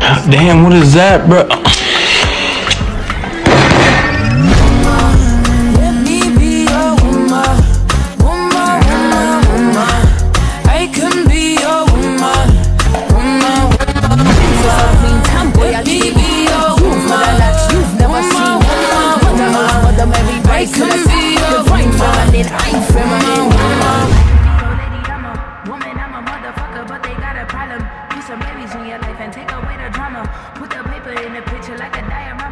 Ah, damn, what is that, bro? some babies in your life and take away the drama. Put the paper in the picture like a diorama.